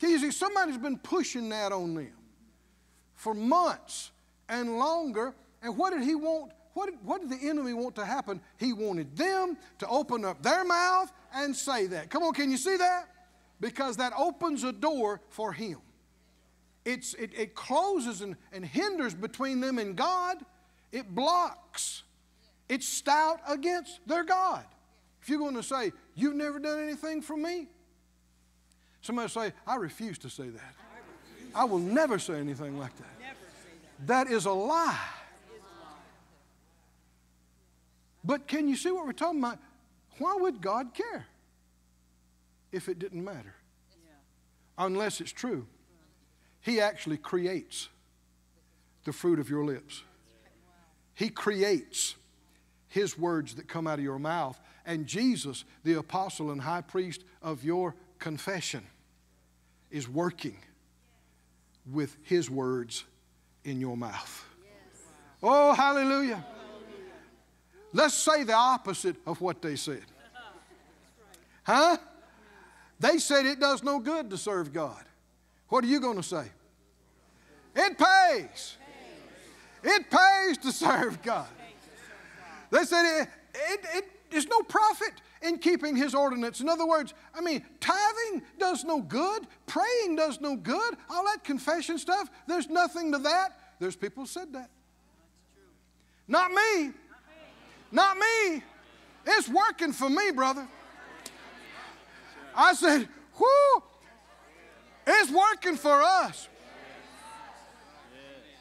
You see, somebody's been pushing that on them for months and longer. And what did he want? What did, what did the enemy want to happen? He wanted them to open up their mouth and say that. Come on, can you see that? because that opens a door for him. It's, it, it closes and, and hinders between them and God. It blocks. It's stout against their God. If you're going to say, You've never done anything for me, somebody say, I refuse to say that. I will never say anything like that. That is a lie. But can you see what we're talking about? Why would God care? if it didn't matter. Unless it's true. He actually creates the fruit of your lips. He creates His words that come out of your mouth. And Jesus, the apostle and high priest of your confession, is working with His words in your mouth. Oh, hallelujah. Let's say the opposite of what they said. Huh? They said it does no good to serve God. What are you going to say? It pays. It pays to serve God. They said it, it, no profit in keeping his ordinance. In other words, I mean, tithing does no good, praying does no good, all that confession stuff, there's nothing to that. There's people said that. Not me. Not me. It's working for me, brother. I said, whoo, it's working for us.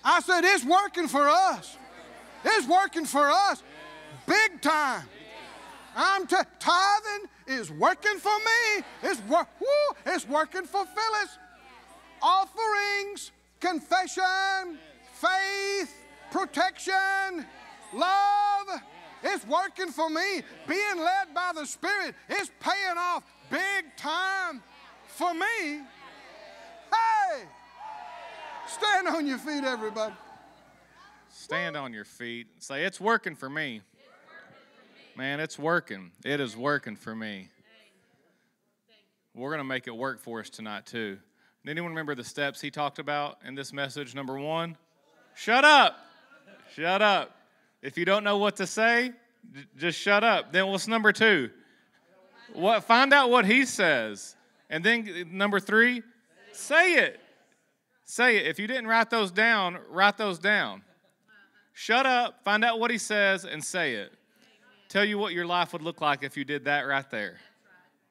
I said, it's working for us. It's working for us big time. I'm t- tithing is working for me. It's, wor- whoo, it's working for Phyllis. Offerings, confession, faith, protection, love. It's working for me. Being led by the Spirit is paying off big time for me. Hey! Stand on your feet, everybody. Stand on your feet. Say, It's working for me. Man, it's working. It is working for me. We're going to make it work for us tonight, too. Anyone remember the steps he talked about in this message? Number one, shut up. Shut up. If you don't know what to say, just shut up. Then what's number two? What, find out what he says. And then uh, number three, say it. Say it. If you didn't write those down, write those down. Shut up, find out what he says, and say it. Tell you what your life would look like if you did that right there.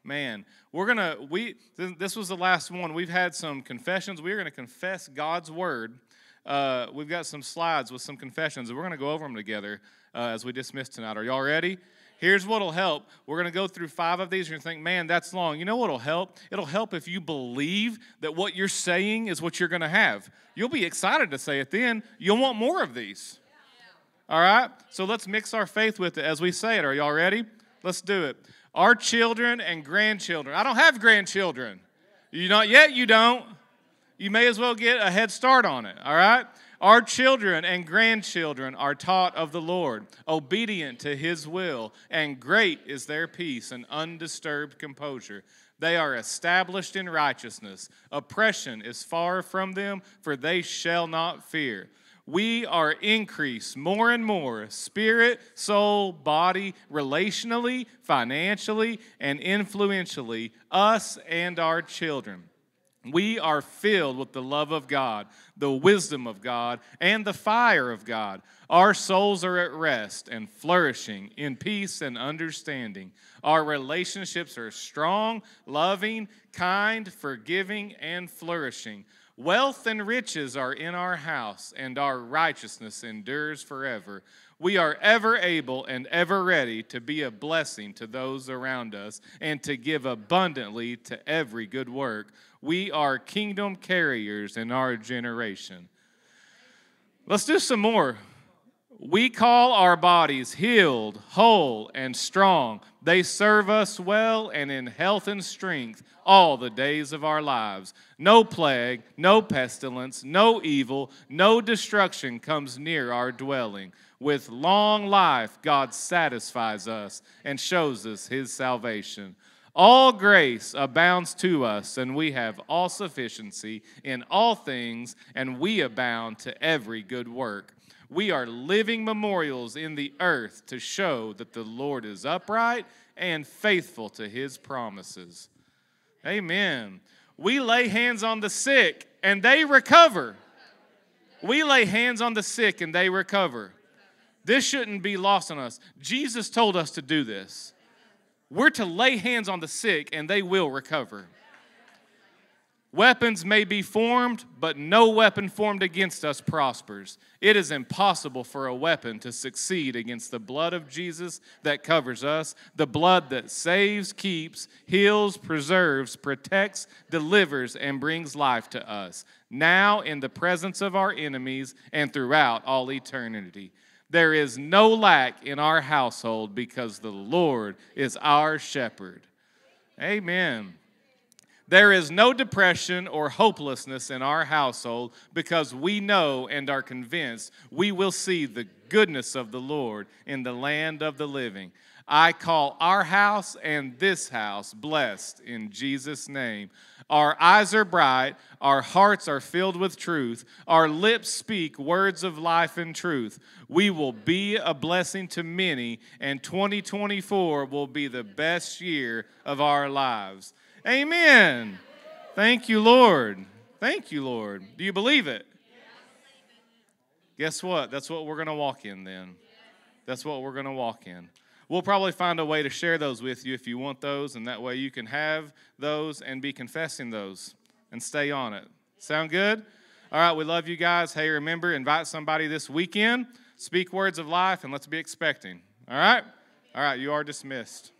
Man, we're gonna we this was the last one. We've had some confessions. We're gonna confess God's word. Uh, we've got some slides with some confessions, and we're gonna go over them together uh, as we dismiss tonight. Are y'all ready? Here's what'll help. We're going to go through five of these. To think, man, that's long. You know what'll help? It'll help if you believe that what you're saying is what you're going to have. You'll be excited to say it then. You'll want more of these. All right? So let's mix our faith with it as we say it. Are y'all ready? Let's do it. Our children and grandchildren. I don't have grandchildren. You not yet, you don't. You may as well get a head start on it, all right? Our children and grandchildren are taught of the Lord, obedient to his will, and great is their peace and undisturbed composure. They are established in righteousness. Oppression is far from them, for they shall not fear. We are increased more and more spirit, soul, body, relationally, financially, and influentially, us and our children. We are filled with the love of God, the wisdom of God, and the fire of God. Our souls are at rest and flourishing in peace and understanding. Our relationships are strong, loving, kind, forgiving, and flourishing. Wealth and riches are in our house, and our righteousness endures forever. We are ever able and ever ready to be a blessing to those around us and to give abundantly to every good work. We are kingdom carriers in our generation. Let's do some more. We call our bodies healed, whole, and strong. They serve us well and in health and strength all the days of our lives. No plague, no pestilence, no evil, no destruction comes near our dwelling. With long life, God satisfies us and shows us his salvation. All grace abounds to us, and we have all sufficiency in all things, and we abound to every good work. We are living memorials in the earth to show that the Lord is upright and faithful to his promises. Amen. We lay hands on the sick and they recover. We lay hands on the sick and they recover. This shouldn't be lost on us. Jesus told us to do this. We're to lay hands on the sick and they will recover. Weapons may be formed, but no weapon formed against us prospers. It is impossible for a weapon to succeed against the blood of Jesus that covers us, the blood that saves, keeps, heals, preserves, protects, delivers, and brings life to us, now in the presence of our enemies and throughout all eternity. There is no lack in our household because the Lord is our shepherd. Amen. There is no depression or hopelessness in our household because we know and are convinced we will see the goodness of the Lord in the land of the living. I call our house and this house blessed in Jesus' name. Our eyes are bright, our hearts are filled with truth, our lips speak words of life and truth. We will be a blessing to many, and 2024 will be the best year of our lives. Amen. Thank you, Lord. Thank you, Lord. Do you believe it? Guess what? That's what we're going to walk in then. That's what we're going to walk in. We'll probably find a way to share those with you if you want those, and that way you can have those and be confessing those and stay on it. Sound good? All right, we love you guys. Hey, remember, invite somebody this weekend, speak words of life, and let's be expecting. All right? All right, you are dismissed.